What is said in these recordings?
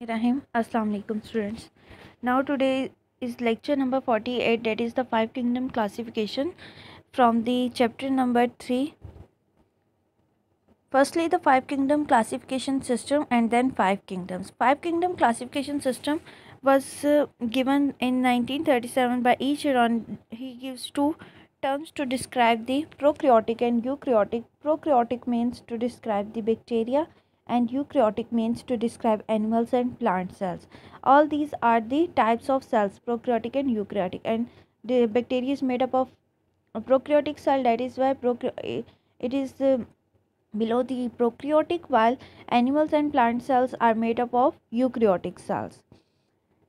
Rahim. Assalamu alaikum students. Now today is lecture number 48 that is the five kingdom classification from the chapter number 3. Firstly the five kingdom classification system and then five kingdoms. Five kingdom classification system was uh, given in 1937 by Echeron. He gives two terms to describe the prokaryotic and eukaryotic. Prokaryotic means to describe the bacteria and eukaryotic means to describe animals and plant cells. All these are the types of cells, prokaryotic and eukaryotic. And the bacteria is made up of a prokaryotic cell that is why it is uh, below the prokaryotic while animals and plant cells are made up of eukaryotic cells.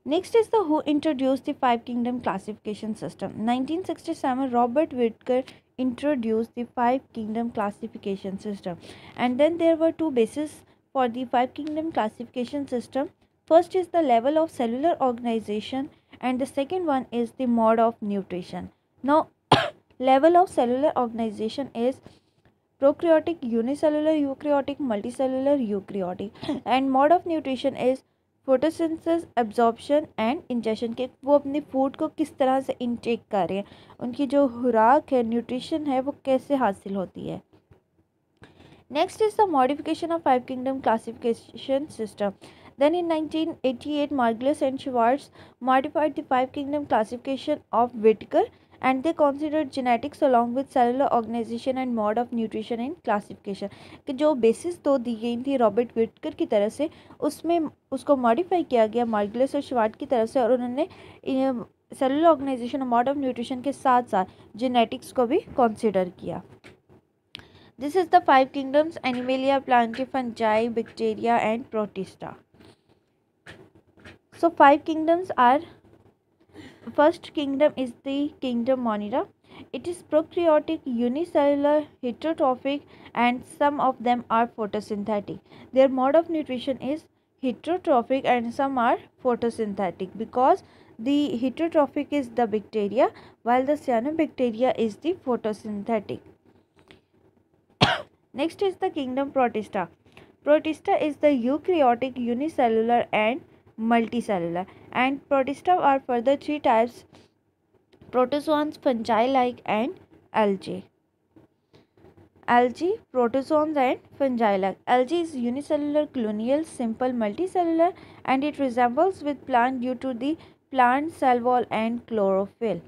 Next is the who introduced the five kingdom classification system. 1967 Robert Whittaker introduced the five kingdom classification system. And then there were two bases for the five kingdom classification system. First is the level of cellular organization and the second one is the mode of nutrition. Now level of cellular organization is prokaryotic unicellular eukaryotic multicellular eukaryotic. And mode of nutrition is photosynthesis absorption and ingestion के वो अपने food को किस तरह से intake कर रहे हैं उनकी जो खुराक है न्यूट्रिशन है वो कैसे हासिल होती है। Next is the modification of five kingdom classification system Then in 1988, Margulis and Schwartz modified the five kingdom classification of Whittaker and they considered genetics along with cellular organization and mode of nutrition and classification. कि जो basis तो दी गई थी Robert Whittaker की तरफ़ से, उसमें उसको मॉडिफाई किया गया मार्गलेस और शवाट की तरफ़ से और उन्होंने सेलुलर ऑर्गेनाइजेशन और मॉड ऑफ़ न्यूट्रिशन के साथ साथ जेनेटिक्स को भी कंसिडर किया। This is the five kingdoms Animalia Plantae Fungi bacteria and Protista so, five kingdoms are first kingdom is the kingdom monera it is prokaryotic unicellular heterotrophic and some of them are photosynthetic. Their mode of nutrition is heterotrophic and some are photosynthetic because the heterotrophic is the bacteria while the cyanobacteria is the photosynthetic. Next is the kingdom protista. Protista is the eukaryotic unicellular and multicellular. And protista are further three types protozoans fungi like and algae. Algae protozoans and fungi like algae is unicellular colonial simple multicellular and it resembles with plant due to the plant cell wall and chlorophyll.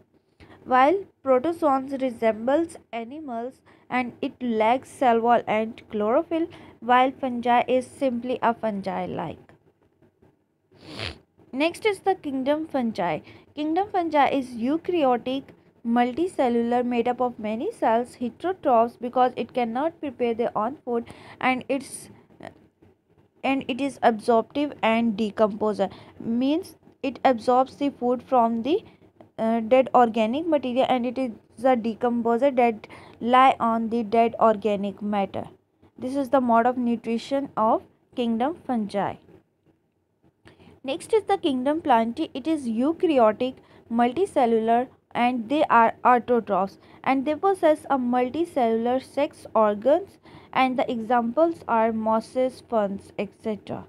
While protozoans resembles animals and it lacks cell wall and chlorophyll while fungi is simply a fungi like Next is the kingdom fungi. Kingdom fungi is eukaryotic multicellular made up of many cells heterotrophs because it cannot prepare their own food and it's and it is absorptive and decomposer means it absorbs the food from the uh, dead organic material and it is a decomposer that lie on the dead organic matter. This is the mode of nutrition of kingdom fungi Next is the kingdom plantae. It is eukaryotic, multicellular and they are autotrophs and they possess a multicellular sex organs and the examples are mosses, ferns, etc.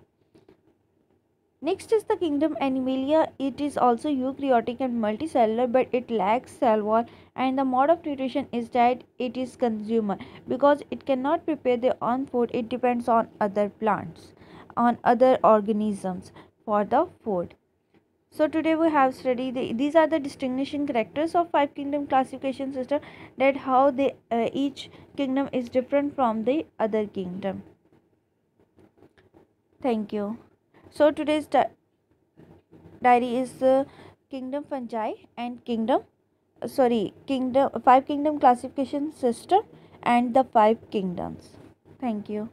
Next is the kingdom Animalia. It is also eukaryotic and multicellular but it lacks cell wall and the mode of nutrition is that it is consumer because it cannot prepare their own food. It depends on other plants, on other organisms for the food. So today we have studied the, these are the distinguishing characters of five kingdom classification system that how they uh, each kingdom is different from the other kingdom. Thank you. So today's di diary is uh, kingdom fungi and kingdom uh, sorry kingdom five kingdom classification system and the five kingdoms. Thank you.